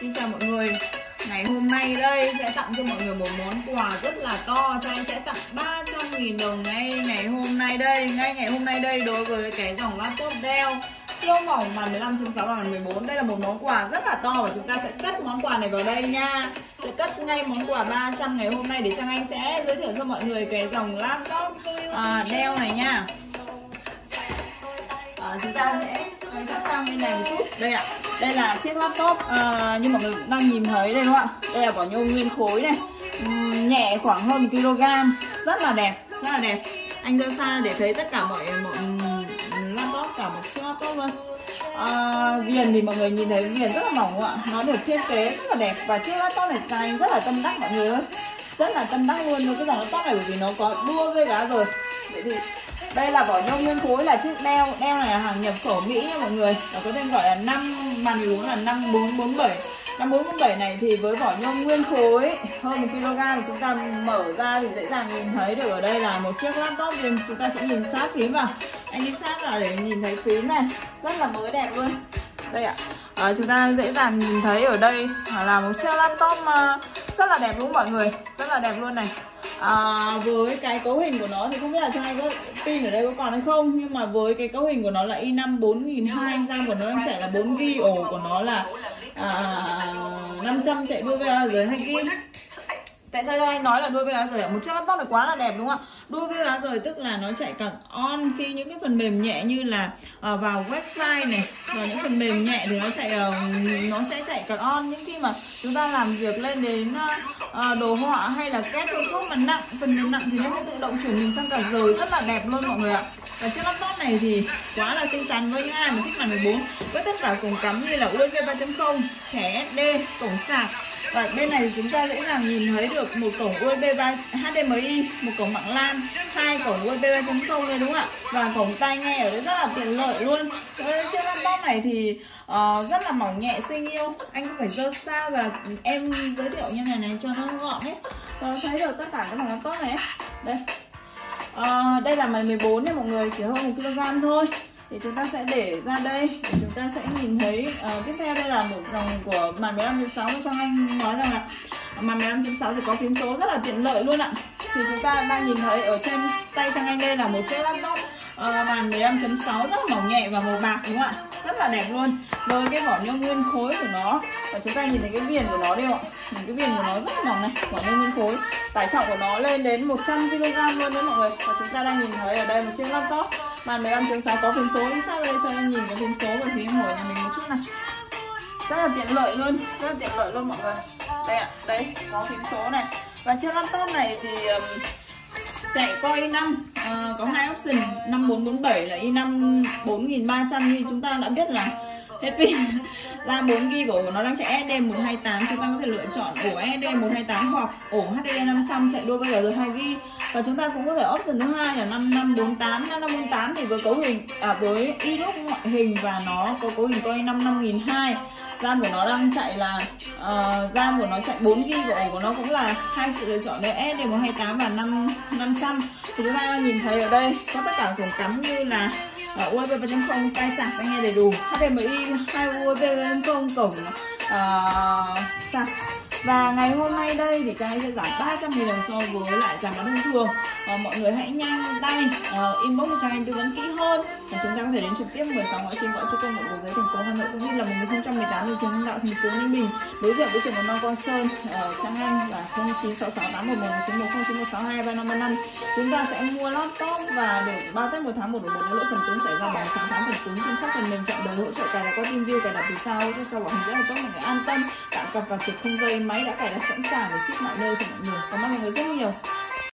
Xin chào mọi người. Ngày hôm nay đây sẽ tặng cho mọi người một món quà rất là to. Cho anh sẽ tặng 300.000 đồng ngay ngày hôm nay đây. Ngay ngày hôm nay đây đối với cái dòng laptop Dell siêu mỏng màn 15.6 và màn 14 Đây là một món quà rất là to và chúng ta sẽ cất món quà này vào đây nha. Sẽ cất ngay món quà 300 ngày hôm nay để Trang Anh sẽ giới thiệu cho mọi người cái dòng laptop à, Dell này nha. À, Chúng ta sẽ sắp sang bên này một chút. Đây ạ, đây là chiếc laptop à, như mọi người đang nhìn thấy đây đúng không ạ? Đây là vỏ nhôm nguyên khối này. Nhẹ khoảng hơn 1 kg. Rất là đẹp, rất là đẹp. Anh ra xa để thấy tất cả mọi, mọi laptop cả một chiếc laptop luôn. À, viền thì mọi người nhìn thấy viền rất là mỏng ạ. Nó được thiết kế rất là đẹp và chiếc laptop này tay rất là tâm đắc mọi người ơi. Rất là tâm đắc luôn với cái dòng laptop này bởi vì nó có đua với giá rồi. Vậy thì đây là vỏ nhôm nguyên khối là chiếc đeo đeo này là hàng nhập khẩu mỹ nha mọi người. Và có tên gọi là năm màn lún là năm bốn bốn bảy. Năm bốn bốn bảy này thì với vỏ nhôm nguyên khối hơn một kg thì chúng ta mở ra thì dễ dàng nhìn thấy được. Ở đây là một chiếc laptop thì chúng ta sẽ nhìn sát phím vào. Anh đi sát vào để nhìn thấy phím này. Rất là mới đẹp luôn. Đây ạ. À, chúng ta dễ dàng nhìn thấy ở đây là một chiếc laptop à, rất là đẹp đúng không mọi người? Rất là đẹp luôn này à, với cái cấu hình của nó thì không biết là cho anh có pin ở đây có còn hay không nhưng mà với cái cấu hình của nó là i5 4200 RAM của nó đang chạy là 4 g ổ của nó là à, 500 chạy đua VA dưới 2 g Tại sao anh nói là đuôi VA rời à? Một chiếc laptop này quá là đẹp đúng không ạ? Đuôi VA rời tức là nó chạy càng on khi những cái phần mềm nhẹ như là uh, vào website này và những phần mềm nhẹ thì nó chạy uh, nó sẽ chạy càng on. Những khi mà chúng ta làm việc lên đến uh, đồ họa hay là kết Photoshop mà nặng phần mềm nặng thì nó sẽ tự động chuyển mình sang cả rời rất là đẹp luôn mọi người ạ và chiếc laptop này thì quá là xinh xắn với những ai mà thích màn 14 với tất cả cổng cắm như là USB 3.0 thẻ SD cổng sạc. Và bên này thì chúng ta dễ dàng nhìn thấy được một cổng USB 3 HDMI một cổng mạng LAN hai cổng USB 3.0 này đúng không ạ? Và cổng tai nghe ở đây rất là tiện lợi luôn. Chiếc laptop này thì uh, rất là mỏng nhẹ xinh yêu anh không phải dơ xa và em giới thiệu như này này cho nó gọn hết và nó thấy được tất cả các dòng laptop này. Đây à, đây là màn 14 nha mọi người chỉ hơn 1 kg thôi. Thì chúng ta sẽ để ra đây để chúng ta sẽ nhìn thấy à, tiếp theo đây là một dòng của màn 15.6 cho anh nói rằng là màn 15.6 thì có phím số rất là tiện lợi luôn ạ. Thì chúng ta đang nhìn thấy ở trên tay Trang Anh đây là một chiếc laptop uh, màn 15.6 rất là mỏng nhẹ và màu bạc đúng không ạ? Rất là đẹp luôn. Với cái vỏ nhôm nguyên khối của nó. Và chúng ta nhìn thấy cái viền của nó đi ạ? Nhìn cái viền của nó rất là mỏng này vỏ nhôm nguyên khối. Tải trọng của nó lên đến 100 kg luôn đấy mọi người. Và chúng ta đang nhìn thấy ở đây một chiếc laptop. Màn 15.6 có phím số đi sát đây cho em nhìn cái phím số và phím của nhà mình một chút này rất là tiện lợi luôn rất là tiện lợi luôn mọi người. Đây ạ đấy có phím số này. Và chiếc laptop này thì um, chạy coi i5 à, có hai option 5447 là i5 4300 như chúng ta đã biết là. Hết pin ra 4 GB của nó đang chạy SD 128 chúng ta có thể lựa chọn ổ SD 128 hoặc ổ HD 500 chạy đua với GR 2 GB và chúng ta cũng có thể option thứ hai là 5548 5548 thì với cấu hình à, với iLook ngoại hình và nó có cấu hình coi i5 5002 RAM của nó đang chạy là ờ, uh, RAM của nó chạy 4 GB và ổ của nó cũng là hai sự lựa chọn đấy SD128 và 5 500 thì chúng ta nhìn thấy ở đây có tất cả cổng cắm như là uh, USB 3.0 tai sạc tai nghe đầy đủ. HDMI hai USB 3.0 cổng uh, sạc và ngày hôm nay đây thì Trang sẽ giảm 300 000 đồng so với lại giảm bán thông thường. À, Mọi người hãy nhanh tay uh, inbox cho Trang tư vấn kỹ hơn. Và chúng ta có thể đến trực tiếp 16 ngõ trên gọi cho công một bộ giấy thành phố Hà Nội. Cũng như là 1018 đường Trần Đạo thành phố Ninh Bình đối diện với trường mầm non quan Sơn. Ở uh, Trang Anh là 0966811910 chúng ta sẽ mua laptop và được bao tết một tháng một đổi một lỗi phần cứng xảy ra bằng 6 tháng phần cứng chăm sóc phần mềm chọn đời hỗ trợ cài đặt qua TeamView cài đặt từ sau. Cho sau bảo hành rất là tốt mọi người an tâm tạm cập và trực không dây máy đã cài đặt sẵn sàng để ship mọi nơi cho mọi người. Cảm ơn mọi người rất nhiều.